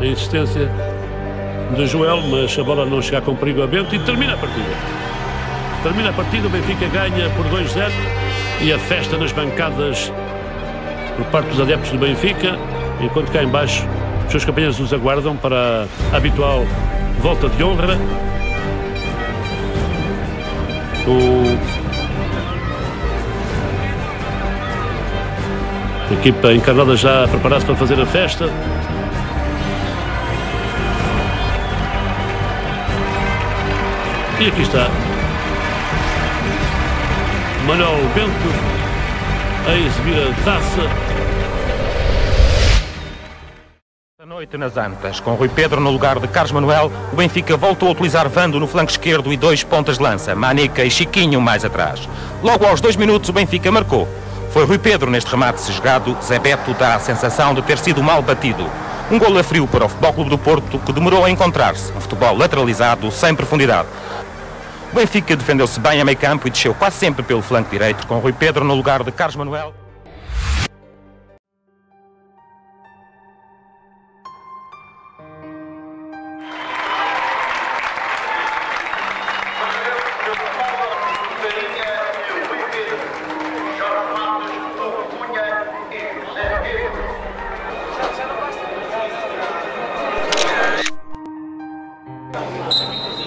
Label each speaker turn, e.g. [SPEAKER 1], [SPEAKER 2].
[SPEAKER 1] a insistência de Joel, mas a bola não chega com perigo a Bento e termina a partida. Termina a partida, o Benfica ganha por 2-0 e a festa nas bancadas por parte dos adeptos do Benfica, enquanto cá embaixo os seus companheiros os aguardam para a habitual volta de honra. O... A equipa encarnada já a preparar-se para fazer a festa. E aqui está Manuel Bento a exibir a taça.
[SPEAKER 2] Noite nas Antas, com Rui Pedro no lugar de Carlos Manuel, o Benfica voltou a utilizar Vando no flanco esquerdo e dois pontas de lança, Manica e Chiquinho mais atrás. Logo aos dois minutos o Benfica marcou. Foi Rui Pedro neste remate sesgado, Zé Beto dá a sensação de ter sido mal batido. Um gol a frio para o Futebol Clube do Porto que demorou a encontrar-se, um futebol lateralizado, sem profundidade. O Benfica defendeu-se bem a meio campo e desceu quase sempre pelo flanco direito, com Rui Pedro no lugar de Carlos Manuel. Thank